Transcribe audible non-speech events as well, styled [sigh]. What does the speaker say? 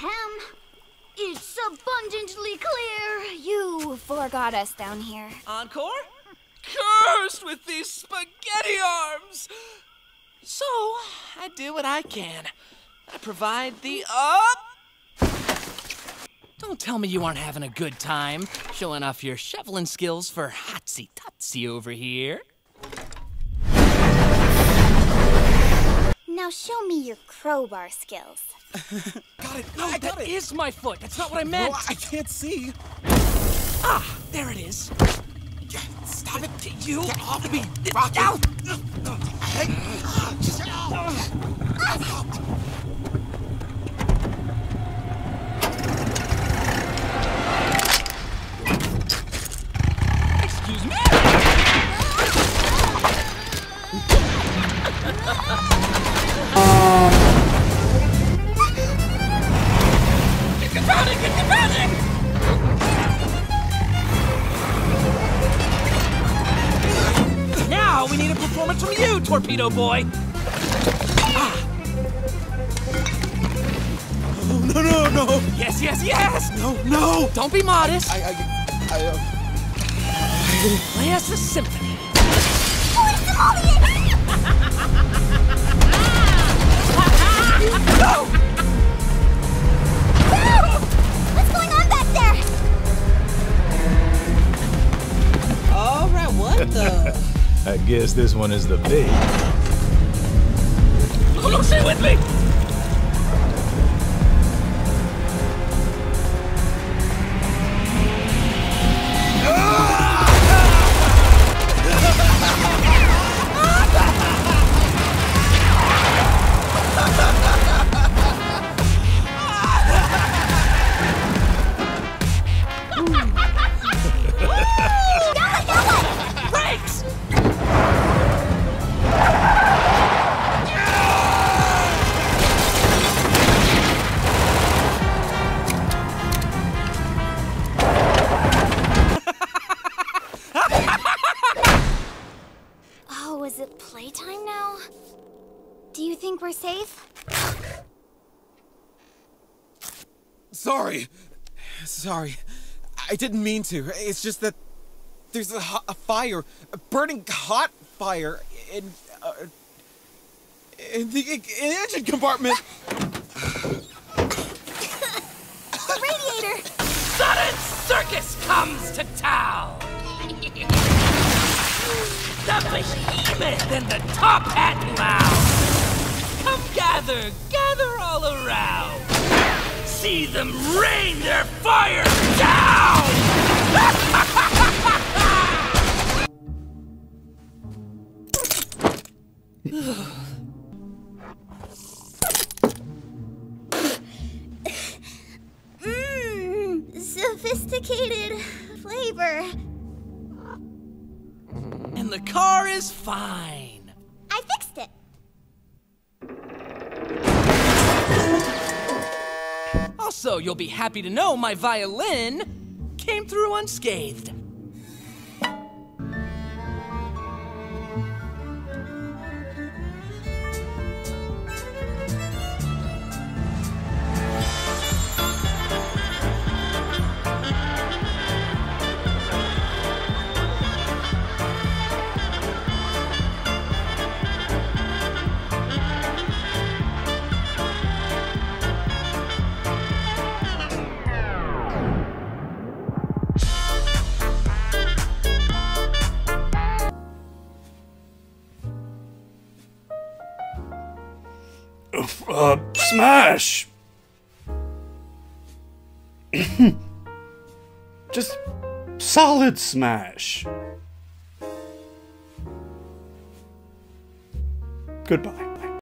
Ahem. It's abundantly clear you forgot us down here. Encore? Cursed with these spaghetti arms! So, I do what I can. I provide the up. Don't tell me you aren't having a good time showing off your shoveling skills for Hotsy Totsy over here. Now show me your crowbar skills. [laughs] Got it. No, I that got it. is my foot. That's not what I meant. No, I can't see. Ah, there it is. Stop it. You Get off me. Rock out. Excuse Now we need a performance from you, Torpedo Boy. Oh, no, no, no. Yes, yes, yes. No, no. Don't be modest. I, I, I, uh, Play us a symphony. Guess this one is the big. oh, no, stay with me. Is it playtime now? Do you think we're safe? sorry. Sorry. I didn't mean to. It's just that there's a, ho- a fire, a burning hot fire in, uh, in the in the engine compartment. [laughs] [laughs] The radiator! Sudden circus comes to town. [laughs] the behemoth and the top hat loud. Come gather, gather all around. See them rain their fire down. [laughs] Mmm, sophisticated flavor. And the car is fine. I fixed it. Also, you'll be happy to know my violin came through unscathed. Uh, smash! [laughs] Just solid smash. Goodbye.